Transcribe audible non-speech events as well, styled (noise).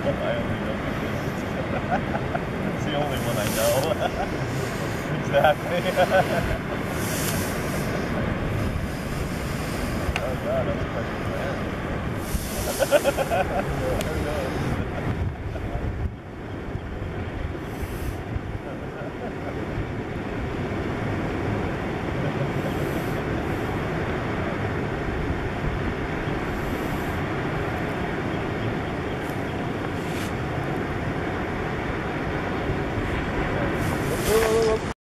stuff I only know It's the only one I know. (laughs) exactly. (laughs) oh god, that's a question. (laughs)